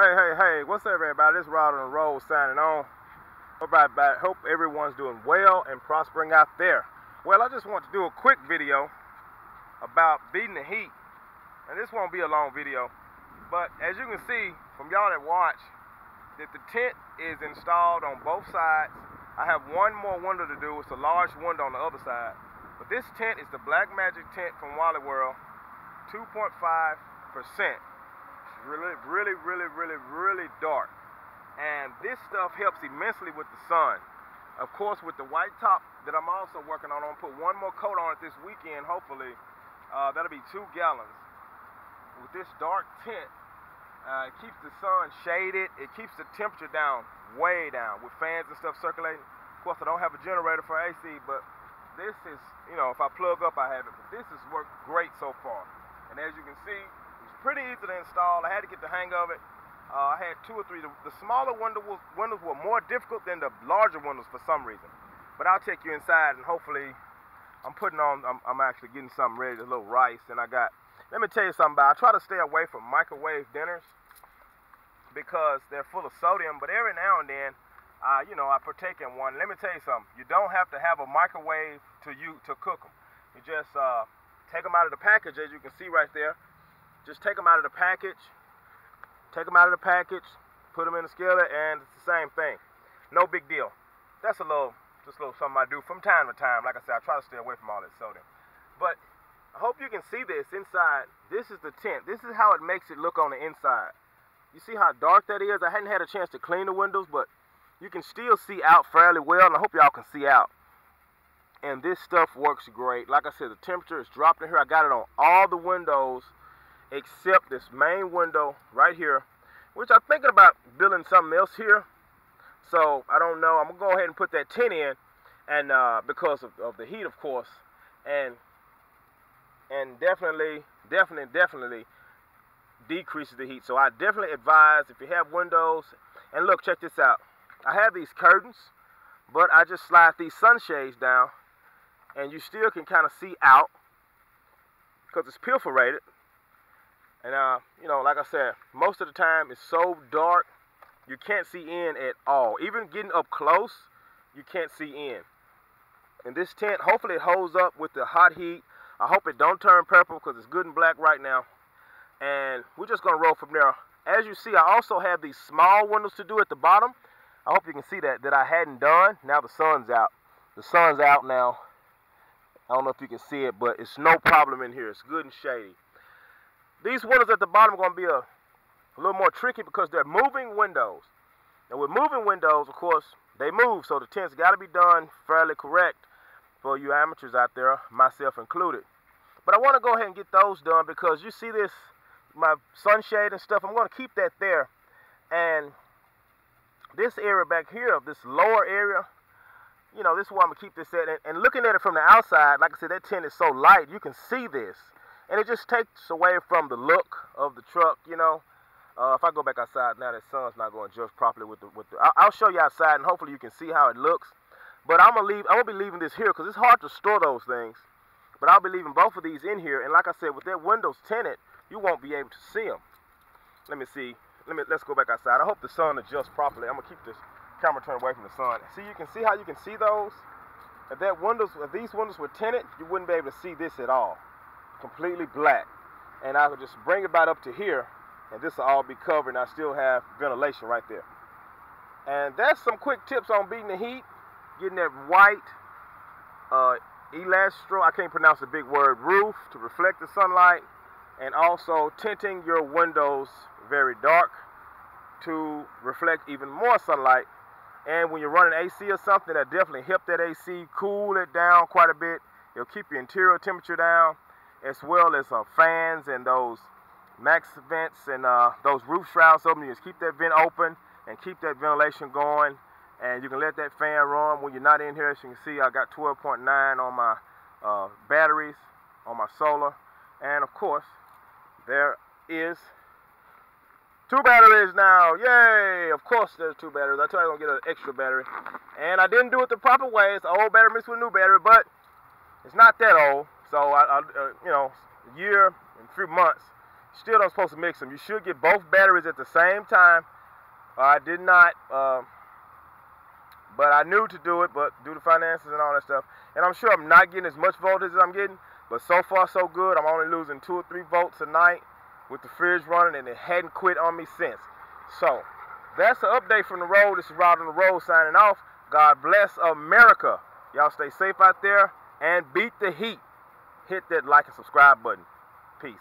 Hey, hey, hey, what's up, everybody? This is Rod on the Road signing on. Hope, I, hope everyone's doing well and prospering out there. Well, I just want to do a quick video about beating the heat. And this won't be a long video, but as you can see from y'all that watch, that the tint is installed on both sides. I have one more window to do. It's a large window on the other side. But this tint is the Black Magic tint from Wally World, 2.5%. Really, really, really, really, really dark. And this stuff helps immensely with the sun. Of course, with the white top that I'm also working on, I'm gonna put one more coat on it this weekend, hopefully. Uh, that'll be two gallons. With this dark tint, uh, it keeps the sun shaded. It keeps the temperature down, way down, with fans and stuff circulating. Of course, I don't have a generator for AC, but this is, you know, if I plug up, I have it. But this has worked great so far. And as you can see, pretty easy to install. I had to get the hang of it. Uh, I had two or three. The, the smaller window was, windows were more difficult than the larger windows for some reason. But I'll take you inside and hopefully I'm putting on, I'm, I'm actually getting something ready, a little rice. And I got, let me tell you something about, I try to stay away from microwave dinners because they're full of sodium. But every now and then, uh, you know, I partake in one. Let me tell you something. You don't have to have a microwave to you to cook them. You just uh, take them out of the package, as you can see right there. Just take them out of the package Take them out of the package, put them in the skillet, and it's the same thing. No big deal. That's a little, just a little something I do from time to time. Like I said, I try to stay away from all that sodium. But I hope you can see this inside. This is the tint. This is how it makes it look on the inside. You see how dark that is? I hadn't had a chance to clean the windows, but you can still see out fairly well, and I hope y'all can see out. And this stuff works great. Like I said, the temperature is dropped in here. I got it on all the windows except this main window right here, which I'm thinking about building something else here. So I don't know. I'm gonna go ahead and put that tint in, and uh, because of, of the heat, of course, and and definitely, definitely, definitely decreases the heat. So I definitely advise if you have windows, and look, check this out. I have these curtains, but I just slide these sunshades down, and you still can kind of see out because it's perforated. And uh, you know, like I said, most of the time it's so dark you can't see in at all. Even getting up close, you can't see in. And this tint, hopefully it holds up with the hot heat. I hope it don't turn purple because it's good and black right now. And we're just gonna roll from there. As you see, I also have these small windows to do at the bottom. I hope you can see that, that I hadn't done. Now the sun's out. The sun's out now. I don't know if you can see it, but it's no problem in here. It's good and shady. These windows at the bottom are going to be a, a little more tricky because they're moving windows. And with moving windows, of course, they move, so the tint's got to be done fairly correct for you amateurs out there, myself included. But I want to go ahead and get those done because you see this, my sunshade and stuff, I'm going to keep that there. And this area back here, of this lower area, you know, this is where I'm going to keep this at. And, and looking at it from the outside, like I said, that tint is so light, you can see this and it just takes away from the look of the truck, you know. Uh, if I go back outside now, that sun's not going to properly with the with the. I'll, I'll, show you outside, and hopefully you can see how it looks. But I'm gonna leave. I'm gonna be leaving this here because it's hard to store those things. But I'll be leaving both of these in here, and like I said, with that windows tinted, you won't be able to see them. Let me see. Let me. Let's go back outside. I hope the sun adjusts properly. I'm gonna keep this camera turned away from the sun. See, you can see how you can see those. If that windows, if these windows were tinted, you wouldn't be able to see this at all completely black. And I could just bring it about up to here, and this will all be covered, and I still have ventilation right there. And that's some quick tips on beating the heat, getting that white uh, elastro, I can't pronounce the big word, roof to reflect the sunlight, and also tinting your windows very dark to reflect even more sunlight. And when you're running AC or something, that definitely help that AC cool it down quite a bit. It'll keep your interior temperature down as well as uh, fans and those max vents and uh, those roof shrouds open. You just keep that vent open and keep that ventilation going. And you can let that fan run when you're not in here. As you can see, I got 12.9 on my uh, batteries, on my solar. And of course, there is two batteries now. Yay! Of course, there's two batteries. I told you I'm going to get an extra battery. And I didn't do it the proper way. It's an old battery mixed with a new battery, but it's not that old. So I, I uh, you know, a year and three months Still don't supposed to mix them. You should get both batteries at the same time. I did not, uh, but I knew to do it, but due to finances and all that stuff. And I'm sure I'm not getting as much voltage as I'm getting, but so far so good. I'm only losing two or three volts a night with the fridge running, and it hadn't quit on me since. So that's the update from the road. This is Rod on the Road signing off. God bless America. Y'all stay safe out there and beat the heat. Hit that like and subscribe button. Peace.